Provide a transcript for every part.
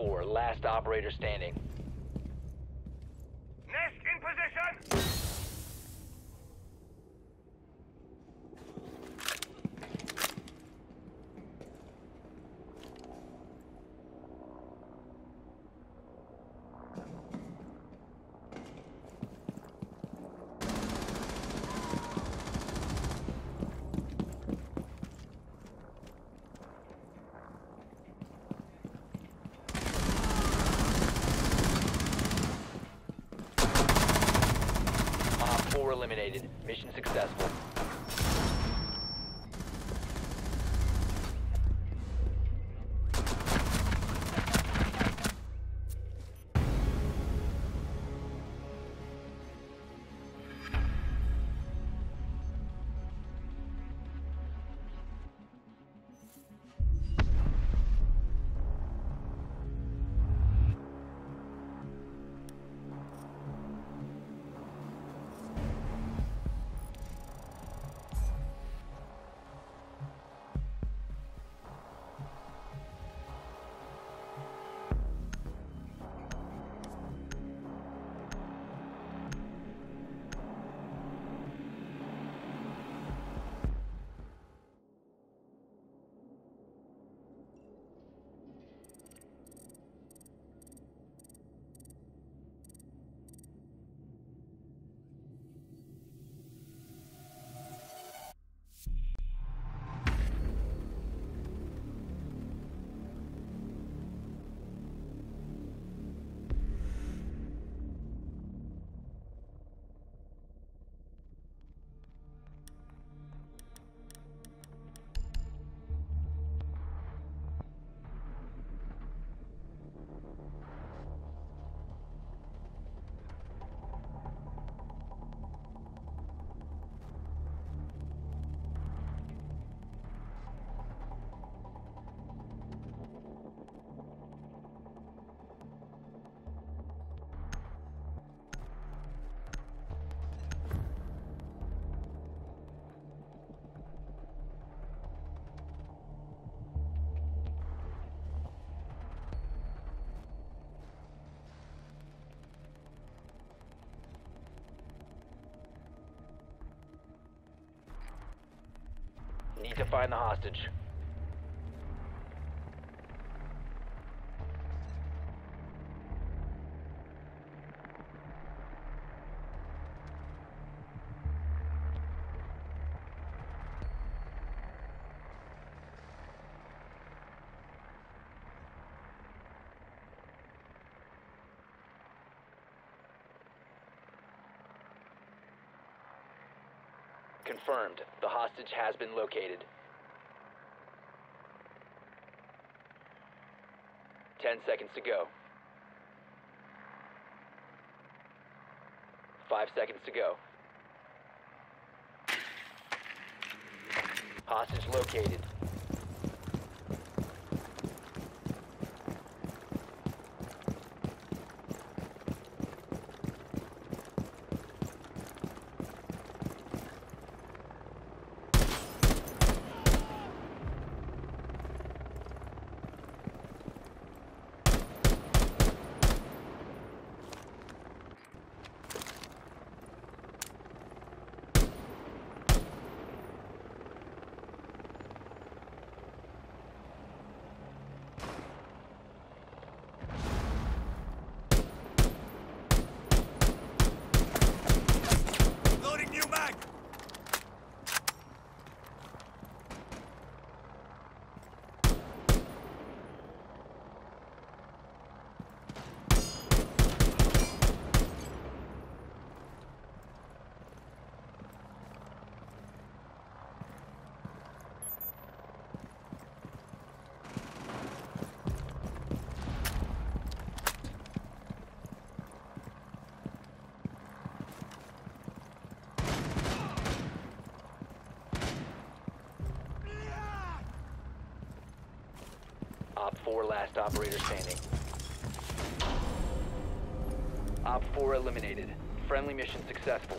4, last operator standing. Nest in position! Need to find the hostage. Confirmed. The hostage has been located. Ten seconds to go. Five seconds to go. Hostage located. Loading new mag! OpFor last operator standing. Op 4 eliminated. Friendly mission successful.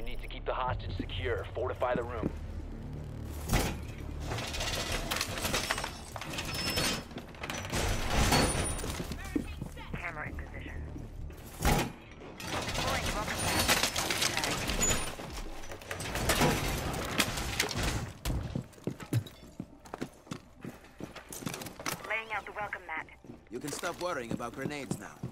You need to keep the hostage secure. Fortify the room. Camera in position. Deploying welcome back. Laying out the welcome mat. You can stop worrying about grenades now.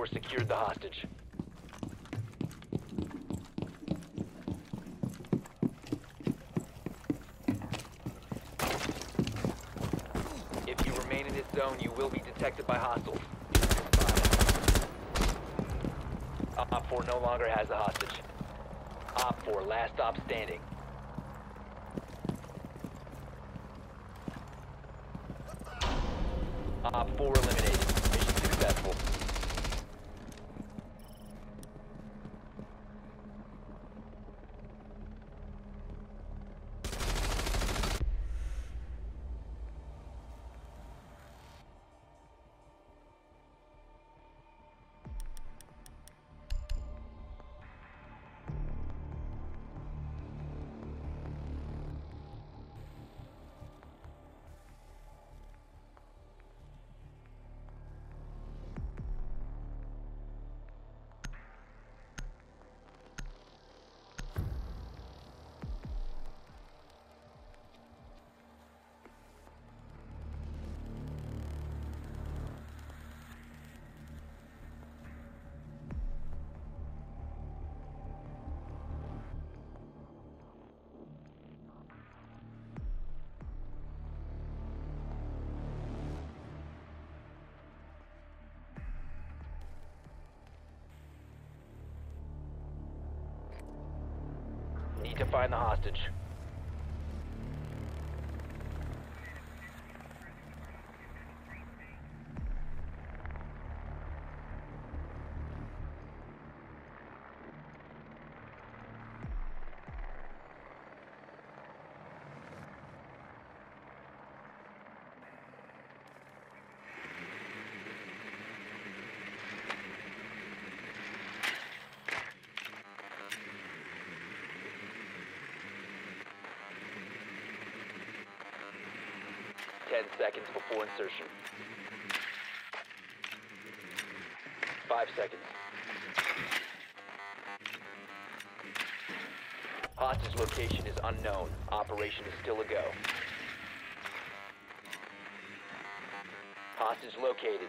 4 secured the hostage. If you remain in this zone, you will be detected by hostiles. OpFor no longer has the hostage. OpFor, last stop standing. OpFor eliminated. Mission successful. To find the hostage. Ten seconds before insertion. Five seconds. Hostage location is unknown. Operation is still a go. Hostage located.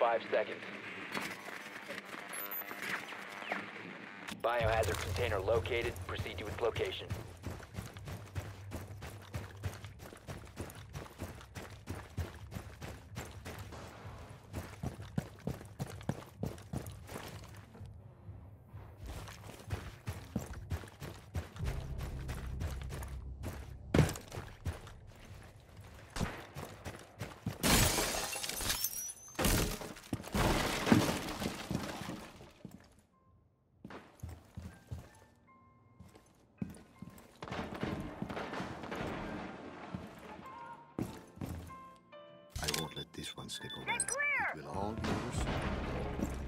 5 seconds. Biohazard container located. Proceed to its location. Stick around. clear! We'll all be over soon.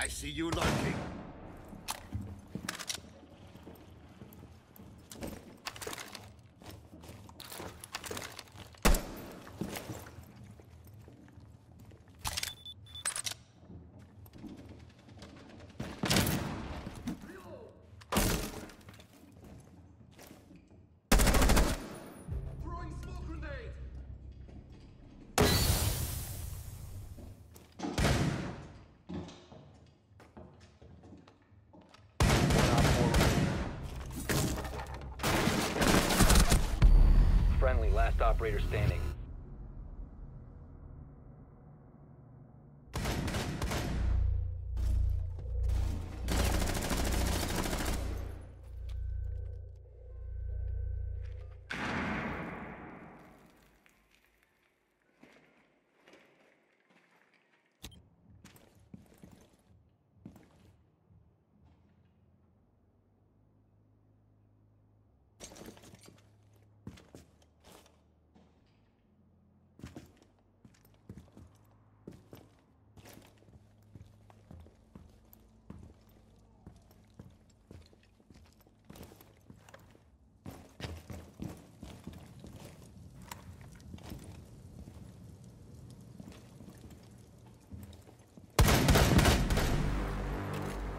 I see you lurking. One OpFor remaining. Friendly, last operator standing.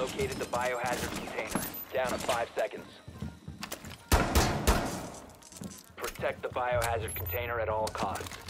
Located the biohazard container. Down to five seconds. Protect the biohazard container at all costs.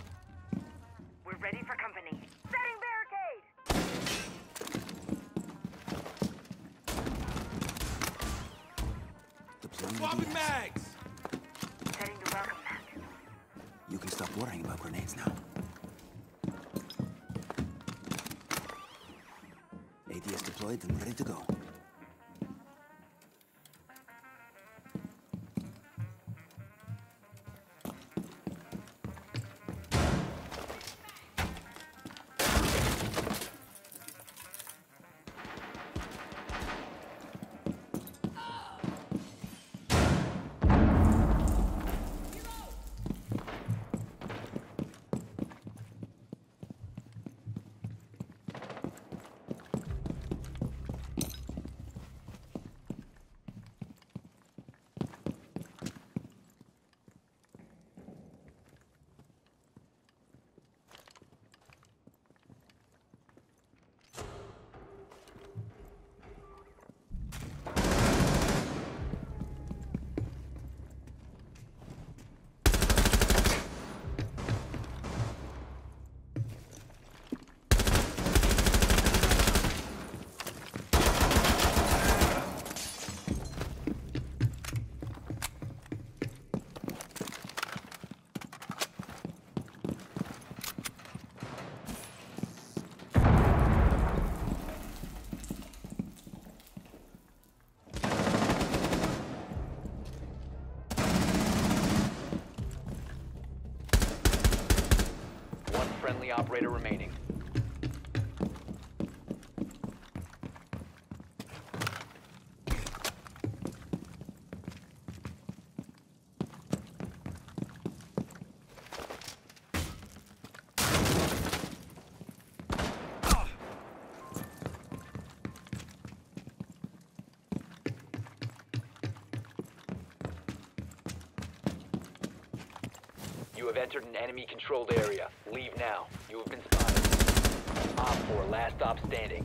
Operator remaining. You have entered an enemy-controlled area. Leave now. You have been spotted. Op 4, last stop standing.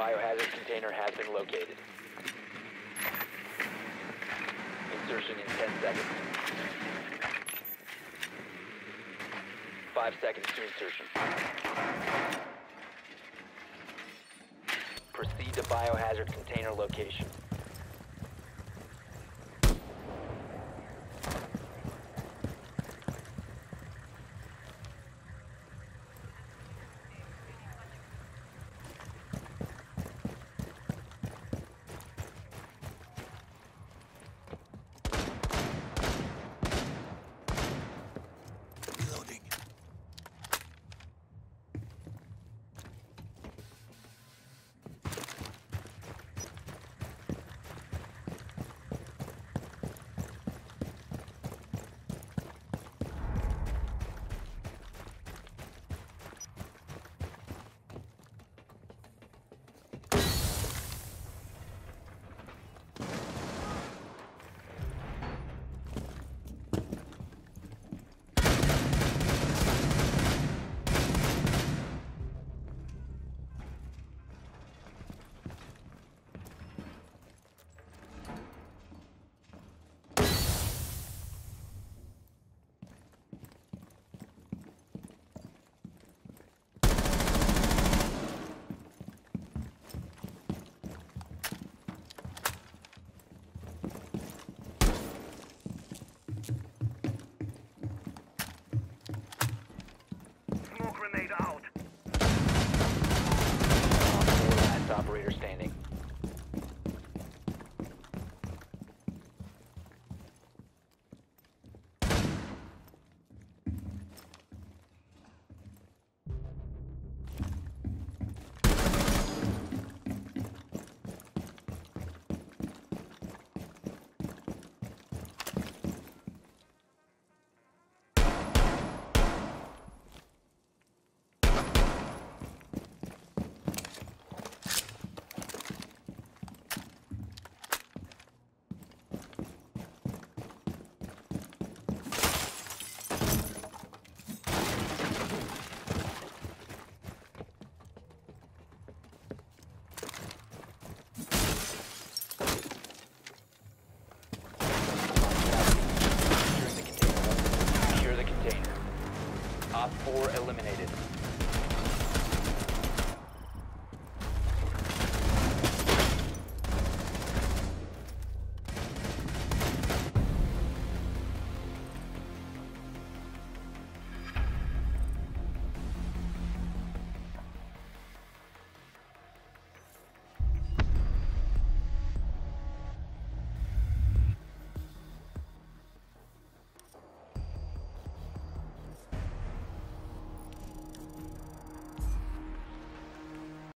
Biohazard container has been located. Insertion in 10 seconds. 5 seconds to insertion. Proceed to biohazard container location.